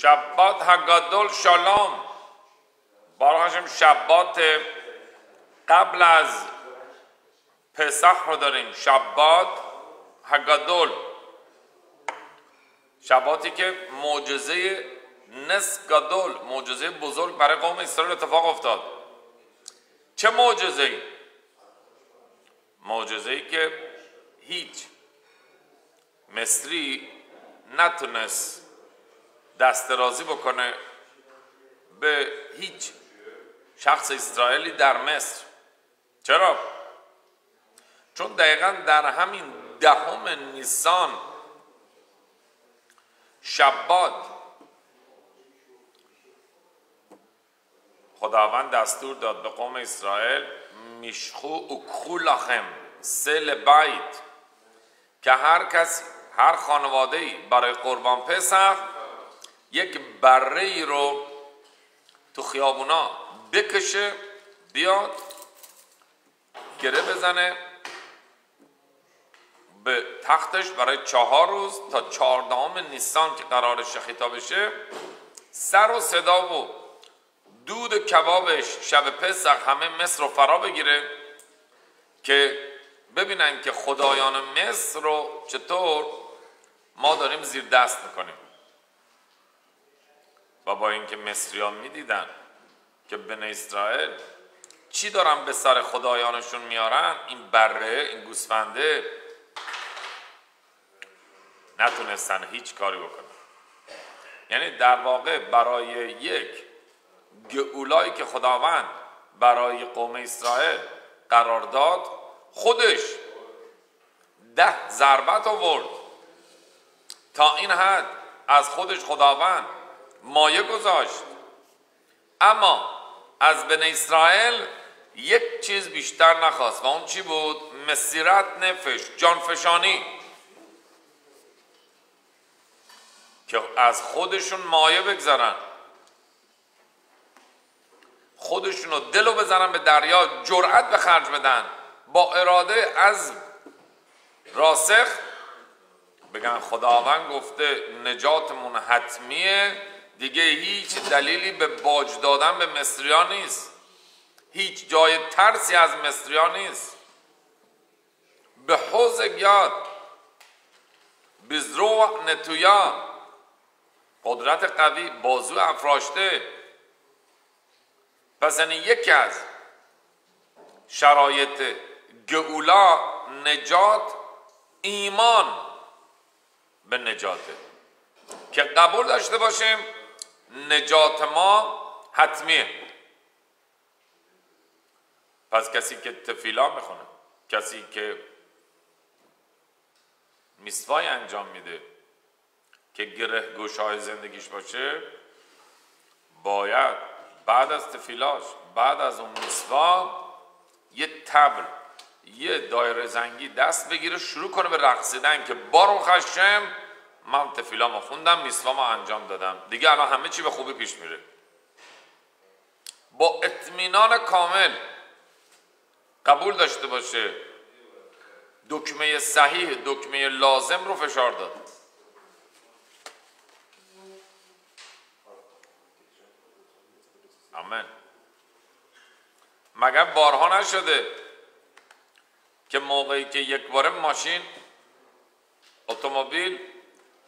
شبات هگادول شالام بارهاشم شبات قبل از پسخ رو داریم. شبات هگادول شباتی که معجزه نس گادول معجزه بزرگ برای قوم اسرائیل اتفاق افتاد. چه معجزه ای؟ ای که هیچ مصری نتونست دسترازی بکنه به هیچ شخص اسرائیلی در مصر چرا؟ چون دقیقا در همین دهم نیسان شبات خداوند دستور داد به قوم اسرائیل میشخو اکخو لخم سل بیت که هر کس هر خانواده ای برای قربان پسخ یک بره ای رو تو خیابونا بکشه بیاد گره بزنه به تختش برای چهار روز تا چهاردهم نیسان که قرار شخیتا بشه سر و صدا و دود کبابش شب پسخ همه مصر رو فرا بگیره که ببینن که خدایان مصر رو چطور ما داریم زیر دست می‌کنیم. و با اینکه مصریان می‌دیدن که بن اسرائیل چی دارن به سر خدایانشون میارن؟ این بره این گوسفنده نتونستن هیچ کاری بکنن. یعنی در واقع برای یک گئولایی که خداوند برای قوم اسرائیل قرار داد خودش ده ضربت آورد تا این حد از خودش خداوند مایه گذاشت. اما از بن اسرائیل یک چیز بیشتر نخواست و اون چی بود؟ مسیرت نفش جانفشانی. که از خودشون مایه بگذارن. خودشون رو دل بزنن به دریا جرأت به خرج بدن. با اراده از راسخ بگن خداوند گفته نجاتمون حتمیه. دیگه هیچ دلیلی به باج دادن به مصریان نیست. هیچ جای ترسی از مصریان نیست. به حوز یاد بزرو نتویا. قدرت قوی بازو افراشته. پس یعنی یکی از شرایط گئولا نجات ایمان به نجاته. که قبول داشته باشیم نجات ما حتمیه. پس کسی که تفیلا می‌خونه کسی که میسوای انجام میده که گره گوشای زندگیش باشه باید بعد از تفیلاش بعد از اون میسوا یه تبل یه دایره زنگی دست بگیره شروع کنه به رقصیدن که بارو خشم من تفیلا ما خوندم میسوا ما انجام دادم. دیگه الان همه چی به خوبی پیش میره. با اطمینان کامل قبول داشته باشه. دکمه صحیح دکمه لازم رو فشار داد. آمین. مگر بارها نشده که موقعی که یک بار ماشین اتومبیل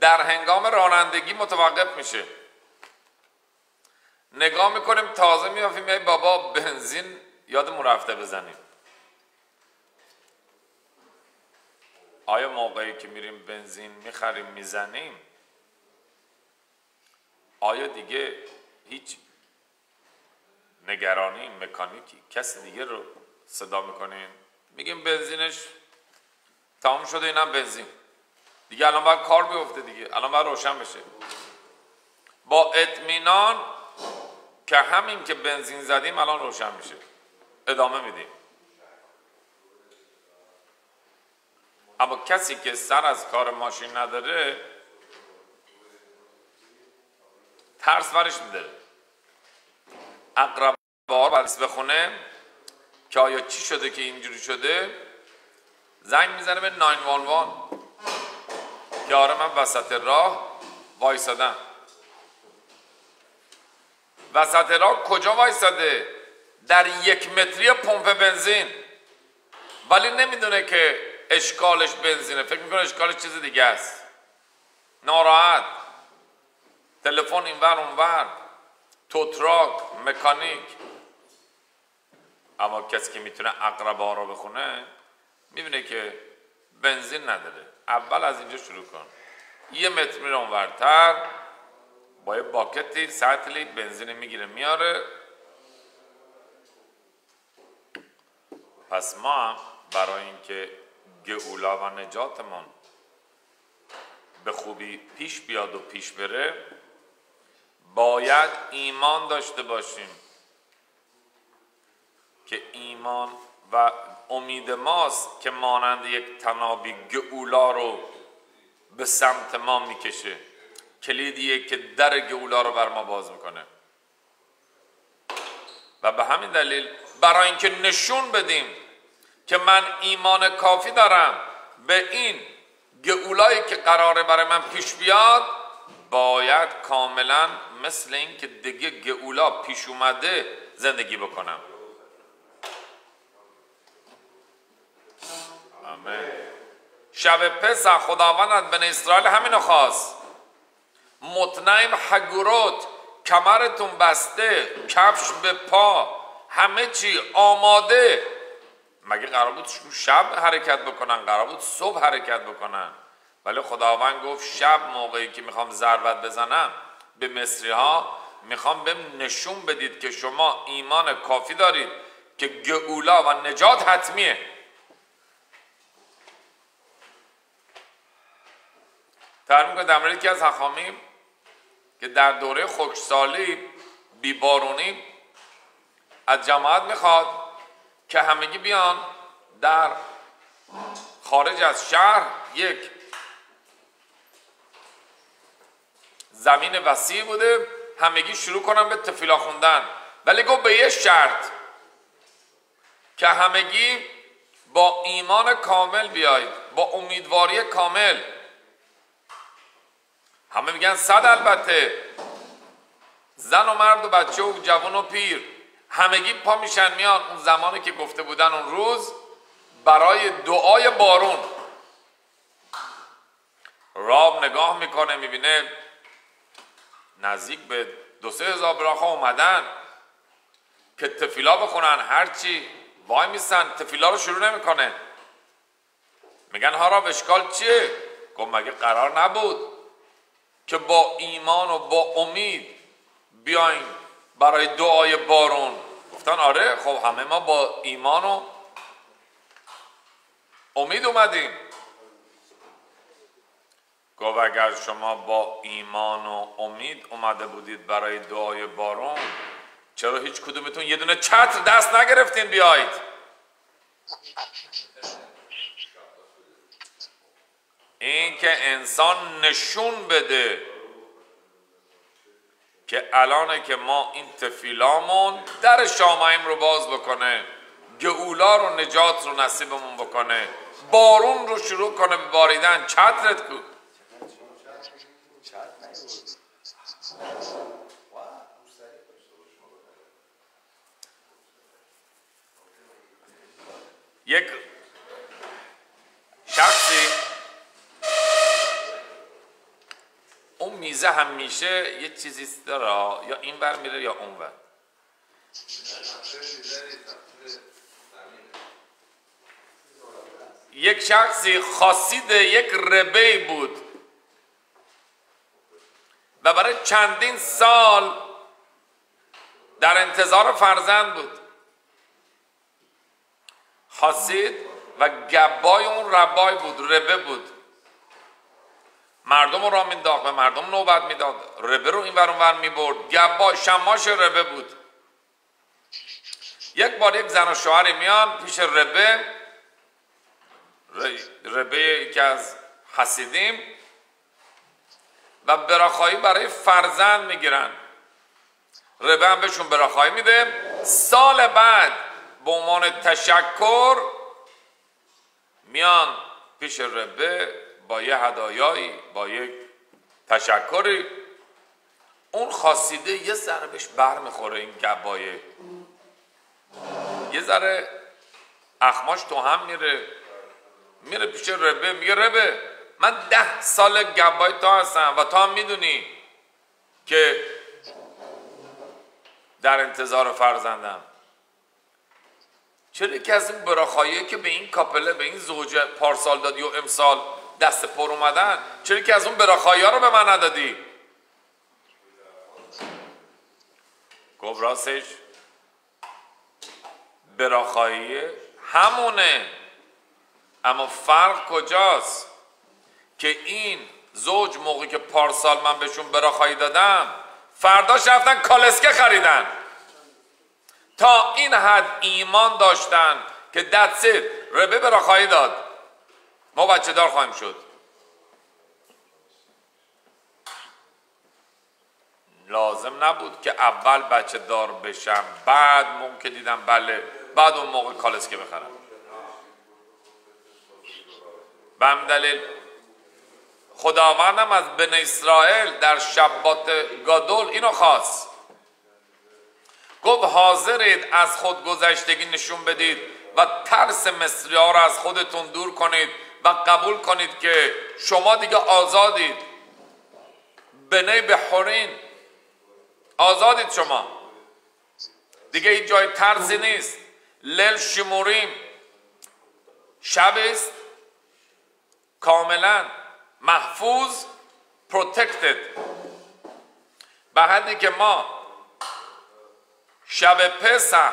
در هنگام رانندگی متوقف میشه. نگاه می‌کنیم تازه میافیم ای بابا بنزین یادمون رفته بزنیم. آیا موقعی که میریم بنزین می‌خریم می‌زنیم؟ آیا دیگه هیچ نگرانی مکانیکی کسی دیگه رو صدا می‌کنیم میگیم بنزینش تمام شده اینم بنزین. دیگه الان باید کار بیفته دیگه. الان باید روشن بشه. با اطمینان که همین که بنزین زدیم الان روشن میشه. ادامه میدیم. اما کسی که سر از کار ماشین نداره ترس ورش میداره. اقرب بار برس بخونه که آیا چی شده که اینجوری شده؟ زنگ می‌زنه به 911 که آره من وسط راه وایسادم. وسط راه کجا وایساده؟ در یک متری پمپ بنزین. ولی نمی‌دونه که اشکالش بنزینه. فکر می‌کنه اشکالش چیز دیگه است. ناراحت. تلفن اینور اونور توتراک مکانیک. اما کسی که می‌تونه اقربا رو بخونه می‌بینه که بنزین نداره. اول از اینجا شروع کن. یه متر میره اونورتر با یه باکتی سطلی بنزین می‌گیره میاره. پس ما برای اینکه گئولا و نجاتمون به خوبی پیش بیاد و پیش بره باید ایمان داشته باشیم که ایمان و امید ماست که مانند یک تنابی گئولا رو به سمت ما می‌کشه. کلیدیه که در گئولا رو بر ما باز می‌کنه. و به همین دلیل برای اینکه نشون بدیم که من ایمان کافی دارم به این گئولایی که قراره برای من پیش بیاد باید کاملا مثل این که دیگه گئولا پیش اومده زندگی بکنم. شب پسح خداوند بن اسرائیل همینو خواست. مطنیم حگوروت کمرتون بسته کفش به پا همه چی آماده. مگه قرار بود شب حرکت بکنن قرار بود صبح حرکت بکنن؟ ولی خداوند گفت شب موقعی که می‌خوام ضربت بزنم به مصری ها می‌خوام به نشون بدید که شما ایمان کافی دارید که گئولا و نجات حتمیه. تعریف می‌کنه در مورد از حخامیم که در دوره خشکسالی بیبارونی از جماعت می‌خواد که همگی بیان در خارج از شهر یک زمین وسیع بوده همگی شروع کنن به تفیلا خوندن. ولی گفت به یه شرط که همگی با ایمان کامل بیاید با امیدواری کامل. همه میگن صد البته. زن و مرد و بچه و جوان و پیر. همگی پا میشن میان. اون زمانی که گفته بودن اون روز برای دعای بارون. راب نگاه می‌کنه می‌بینه نزدیک به دو سه هزار اومدن. که تفیلا بخونن هرچی وای میسن تفیلا رو شروع نمی‌کنه. میگن ها اشکال چیه؟ گفت مگه قرار نبود؟ که با ایمان و با امید بیایم برای دعای بارون. گفتن آره خب همه ما با ایمان و امید اومدیم. گفت اگر شما با ایمان و امید اومده بودید برای دعای بارون چرا هیچ کدومتون یه دونه چتر دست نگرفتین بیایید؟ این که انسان نشون بده که الانه که ما این تفیلامون در شامایم رو باز بکنه گئولا رو نجات رو نصیبمون بکنه بارون رو شروع کنه به باریدن. چترت کو؟ یک شخصی اون میزه همیشه یه چیزی داره یا این بر میره یا اون بر یک شخصی خاصید یک ربه بود. و برای چندین سال در انتظار فرزند بود. خاصید و گبای اون ربای بود ربه بود. مردم رو را مینداخت به مردم نوبت می‌داد. ربه رو این ور اونور می‌برد. گبای شماش ربه بود. یک بار یک زن و شوهری میان پیش ربه. ربه یکی از حسیدیم. و براخایی برای فرزند می‌گیرن. ربه هم بهشون براخایی میده. سال بعد به عنوان تشکر میان پیش ربه. با یه هدایایی با یک تشکری. اون خاصیده یه ذره بهش بر می‌خوره این گبایه یه ذره اخماش تو هم میره. میره پیش ربه میگه ربه من ده سال گبای تا هستم و تا هم می‌دونی که در انتظار فرزندم. چرا که از این براخایی که به این کاپله به این زوجه پارسال دادی و امسال دست پر اومدن چرا که از اون براخایی ها رو به من ندادی. گفت راستش براخایی همونه. اما فرق کجاست که این زوج موقعی که پارسال من بهشون براخایی دادم فرداش رفتن کالسکه خریدن. تا این حد ایمان داشتن که دتسید ربه براخایی داد. ما بچه دار خواهیم شد. لازم نبود که اول بچه دار بشم بعد ممکن دیدم بله بعد اون موقع کالسکه بخرم. به هم دلیل خداوندم از بن اسرائیل در شبات گادول اینو خواست. گفت حاضرید از خود گذشتگی نشون بدید و ترس مصری ها را از خودتون دور کنید. و قبول کنید که شما دیگه آزادید. بنی به حرین آزادید شما. دیگه این جای ترسی نیست. لیل شموریم. شب است کاملا محفوظ. پروتکتد. به حدی که ما شب پسح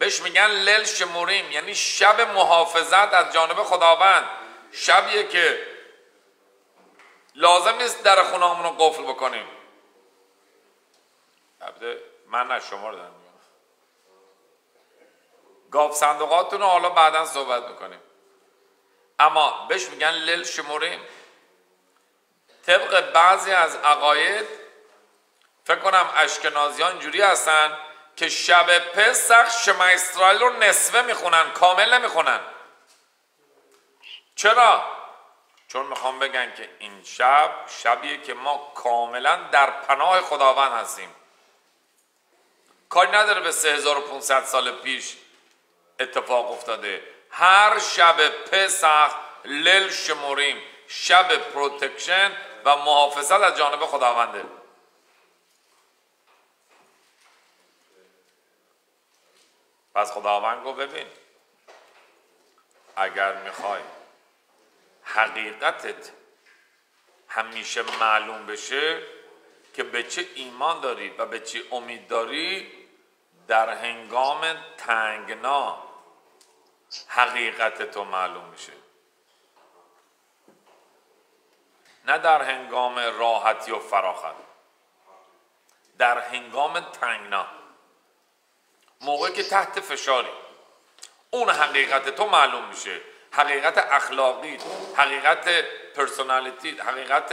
بهش میگن لیل شموریم یعنی شب محافظت از جانب خداوند. شبیه که لازم نیست در خونهمون رو قفل بکنیم. من نه شما رو دارم گاف صندوقاتون رو حالا بعدا صحبت می‌کنیم. اما بهش میگن لیل شموریم. طبق بعضی از عقاید فکر کنم اشکنازیان جوری هستن که شب پسخ شما اسرائیل رو نصفه می‌خونن کامل نمی‌خونن. چرا؟ چون می‌خوام بگن که این شب شبیه که ما کاملا در پناه خداوند هستیم. کاری نداره به 3500 سال پیش اتفاق افتاده. هر شب پسح ליל שימורים شب protection و محافظت از جانب خداونده. پس خداوند گفت ببین اگر می‌خوای حقیقتت همیشه معلوم بشه که به چه ایمان داری و به چه امید داری در هنگام تنگنا حقیقت تو معلوم میشه. نه در هنگام راحتی و فراخت در هنگام تنگنا. موقعی که تحت فشاری اون حقیقت تو معلوم میشه. حقیقت اخلاقی حقیقت پرسونالیتی حقیقت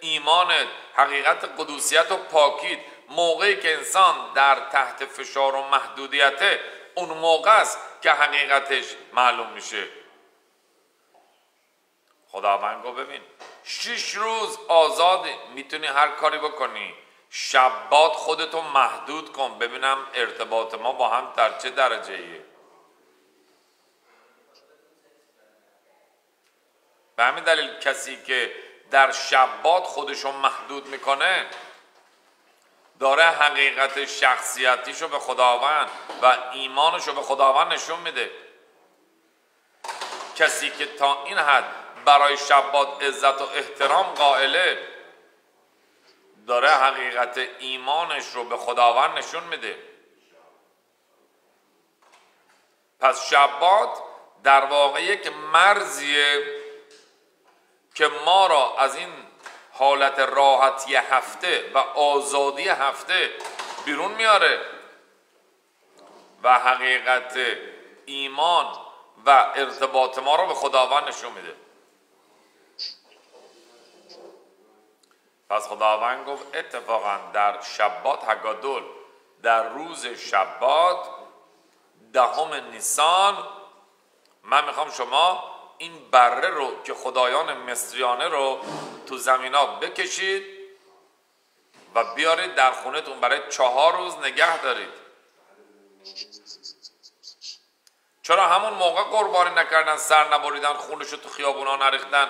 ایمانت حقیقت قدوسیت و پاکیت. موقعی که انسان در تحت فشار و محدودیته اون موقع است که حقیقتش معلوم میشه. خداوند گفت ببین. شش روز آزاد می‌تونی هر کاری بکنی. شبات خودتو محدود کن. ببینم ارتباط ما با هم در چه درجه ایه. به همین دلیل کسی که در شبات خودشو محدود می‌کنه داره حقیقت شخصیتیشو به خداوند و ایمانشو به خداوند نشون میده. کسی که تا این حد برای شبات عزت و احترام قائله داره حقیقت ایمانش رو به خداوند نشون میده. پس شبات در واقع یک مرزیه که ما را از این حالت راحتی هفته و آزادی هفته بیرون میاره و حقیقت ایمان و ارتباط ما رو به خداوند نشون میده. پس خداوند گفت اتفاقا در شبات هگادول در روز شبات دهم نیسان من می‌خوام شما این بره رو که خدایان مصریانه رو تو زمین ها بکشید و بیارید در خونتون برای چهار روز نگه دارید. چرا همون موقع قربانی نکردن سر نبریدن خونشو تو خیابونا نریختن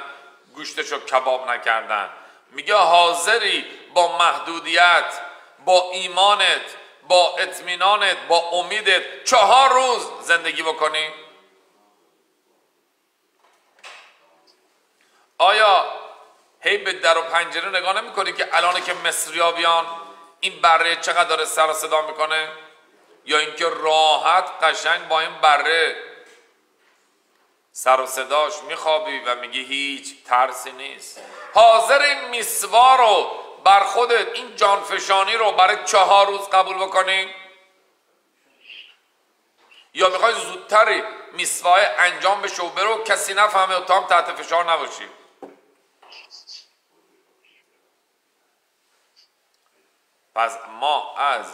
گوشتشو کباب نکردن؟ میگه حاضری با محدودیت با ایمانت با اطمینانت با امیدت چهار روز زندگی بکنی. آیا هی به در و پنجره نگاه نمی‌کنی که الان که مصریا بیان این بره چقدر داره سر صدا می‌کنه؟ یا اینکه راحت قشنگ با این بره سر و صداش میخوابی و میگی هیچ ترسی نیست. حاضر این میسوا رو بر خودت این جانفشانی رو برای چهار روز قبول بکنی؟ یا می‌خوای زودتری میسوای انجام بشه و برو کسی نفهمه و تا هم تحت فشار نباشی؟ پس ما از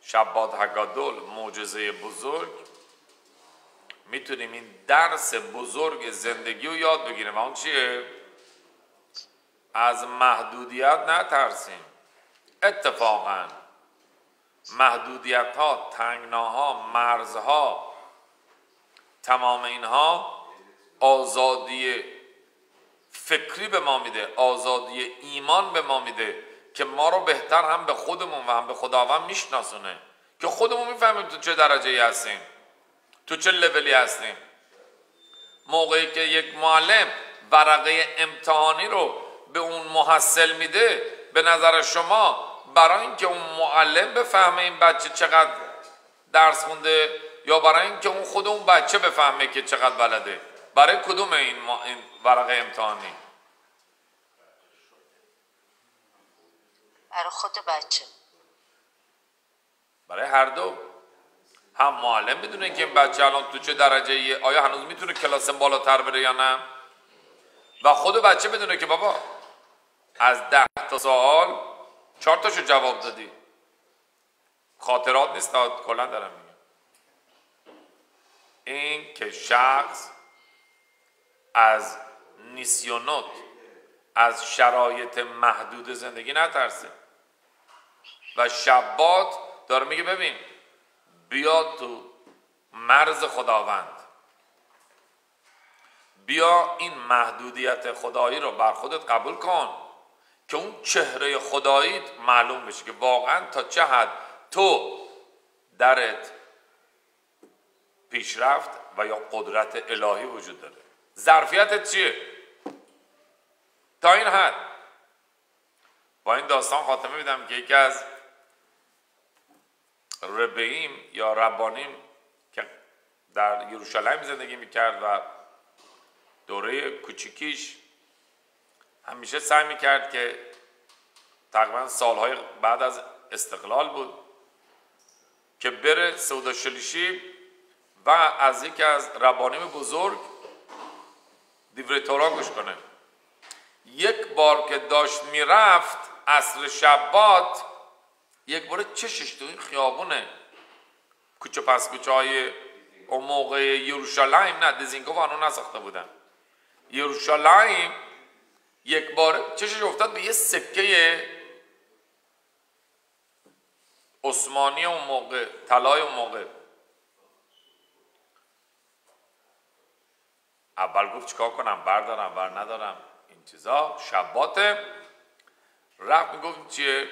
شبات هگادول معجزه بزرگ می‌تونیم این درس بزرگ زندگی رو یاد بگیریم. و اون چیه؟ از محدودیت نترسیم. اتفاقا محدودیت ها تنگناها مرزها تمام اینها آزادی فکری به ما میده آزادی ایمان به ما میده که ما رو بهتر هم به خودمون و هم به خداوند میشناسونه. که خودمون می‌فهمیم تو چه درجه ای هستیم. تو چه لولی هستیم؟ موقعی که یک معلم ورقه امتحانی رو به اون محصل میده به نظر شما برای اینکه اون معلم بفهمه این بچه چقدر درس خونده یا برای اینکه اون خود اون بچه بفهمه که چقدر بلده؟ برای کدوم این, این ورقه امتحانی؟ برای خود بچه. برای هر دو. هم معلم بدونه که این بچه الان تو چه درجه ایه آیا هنوز می‌تونه کلاس بالاتر بره یا نه؟ و خود بچه بدونه که بابا از ده تا سوال چهار تاشو جواب دادی. خاطرات نیست کلا دارم میگم. این که شخص از نیسیونوت از شرایط محدود زندگی نترسه. و شبات داره میگه ببین بیا تو مرز خداوند. بیا این محدودیت خدایی رو بر خودت قبول کن که اون چهره خداییت معلوم بشه که واقعا تا چه حد تو درت پیشرفت و یا قدرت الهی وجود داره. ظرفیتت چیه؟ تا این حد. با این داستان خاتمه میدم که یکی از ربعیم یا ربانیم که در یروشلایم زندگی می‌کرد و دوره کوچیکیش همیشه سعی می‌کرد که تقریبا سالهای بعد از استقلال بود که بره سودا شلیشی و از یکی از ربانیم بزرگ دیوره تورا گوش کنه. یک بار که داشت می‌رفت اصر شبات یک بار چشش تو این خیابونه. کوچه پس کوچه های اون موقع یروشلایم نه دزینگو هنو نساخته بودن. یروشلایم یک بار چشش افتاد به یه سکه عثمانی اون موقع طلای اون موقع. اول گفت چیکار کنم؟ بردارم بر ندارم. این چیزا. شبات رفت می‌گفت چیه؟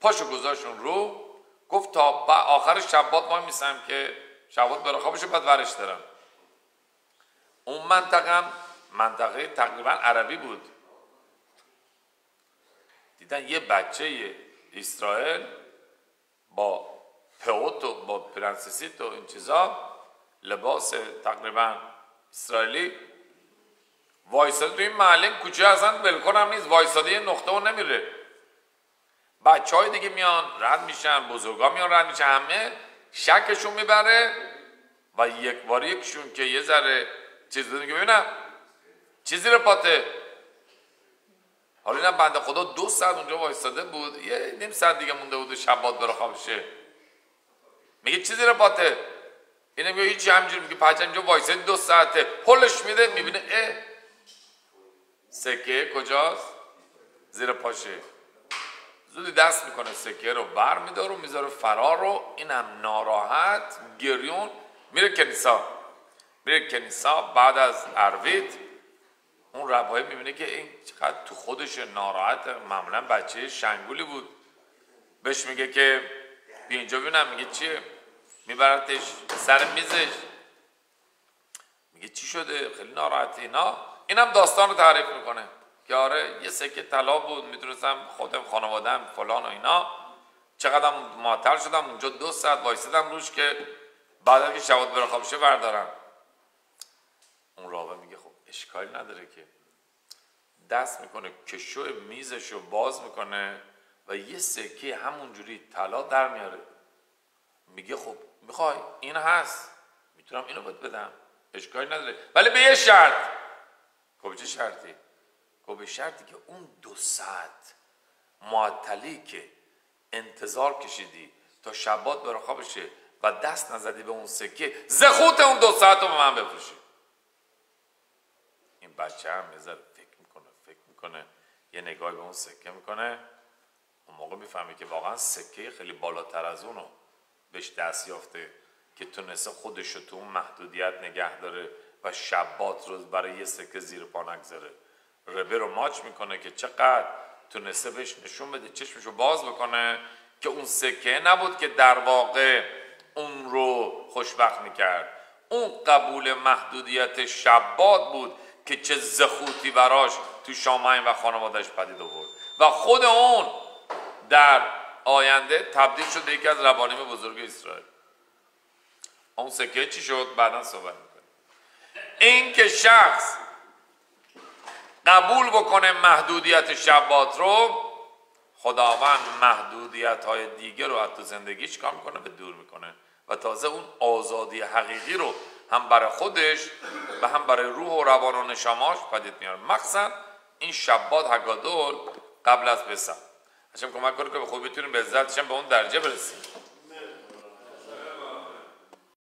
پاشو گذاشون رو گفت تا آخر شبات ما میسم که شبات برای خوابش بعد ورش دارم. اون منطقه منطقه تقریبا عربی بود. دیدن یه بچه اسرائیل با پئوت و با پرنسسیت و این چیزا لباس تقریبا اسرائیلی. وایساده تو این محله کوچه اصلا ولکن هم نیست وایساده یه نقطه و نمیره. بچه های دیگه میان رد میشن بزرگا میان رد میشن. همه شکشون می‌بره و یک بار یکشون که یه ذره چیز که ببینم؟ چیزی رو پاته. حالا اینم بنده خدا دو ساعت اونجا وایستاده بود. یه نیم ساعت دیگه مونده بود شبات بره خوابشه. میگه چیزی رو پاته. اینم میگه هیچی همجور میگه. پچه اینجا وایستاده دو ساعته. پلش میده می‌بینه اه. سکه کجاست؟ زیر پاشه. زودی دست می‌کنه سکه رو بر میداره و می‌ذاره فرار رو. اینم ناراحت گریون. میره کنیسا. میره کنیسا بعد از عروید اون ربای می‌بینه که این چقدر تو خودش ناراحت. معمولا بچه شنگولی بود. بهش میگه که بی اینجا ببینم. میگه چیه؟ میبرتش سر میزش. میگه چی شده؟ خیلی ناراحتی اینا. اینم داستان رو تعریف می‌کنه. که آره یه سکه طلا بود می‌دونستم خودم خانوادم فلان و اینا. چقدر معطل شدم اونجا دو ساعت وایسیدم روش که بعد که شبات بره خوابشه بردارم. اون راوه میگه خب اشکالی نداره که. دست می‌کنه کشو میزش رو باز می‌کنه و یه سکه همونجوری طلا در میاره. میگه خب می‌خوای؟ این هست. می‌تونم اینو بهت بدم. اشکالی نداره. ولی به یه شرط. خب چه شرطی؟ خب به شرطی که اون دو ساعت معطلی که انتظار کشیدی تا شبات بره خوابشه و دست نزدی به اون سکه زخوت اون دو ساعت رو به من بفروشی. این بچه هم یه فکر می‌کنه فکر می‌کنه یه نگاهی به اون سکه می‌کنه. اون موقع می‌فهمی که واقعا سکه خیلی بالاتر از اونو بهش دست یافته که تونسته خودش رو تو اون محدودیت نگه داره و شبات رو برای یه سکه زیر پا نگذاره. ربه رو ماچ می‌کنه که چقدر تونسته بهش نشون بده چشمش رو باز بکنه که اون سکه نبود که در واقع اون رو خوشبخت می‌کرد. اون قبول محدودیت شبات بود که چه زخوتی براش تو شامعین و خانوادش پدید آورد. و خود اون در آینده تبدیل شده یکی از ربانیم بزرگ اسرائیل. اون سکه چی شد؟ بعدا صحبت می‌کنه این که شخص قبول بکنه محدودیت شبات رو خداوند محدودیت های دیگه رو از تو زندگیش چیکار می‌کنه به دور می‌کنه و تازه اون آزادی حقیقی رو هم برای خودش و هم برای روح و روان و نشاماش پدید میاره. مخصوصا این شبات هگادول قبل از پسر هشم کمک کنه که به خود بتونیم به عزتشم به اون درجه برسیم.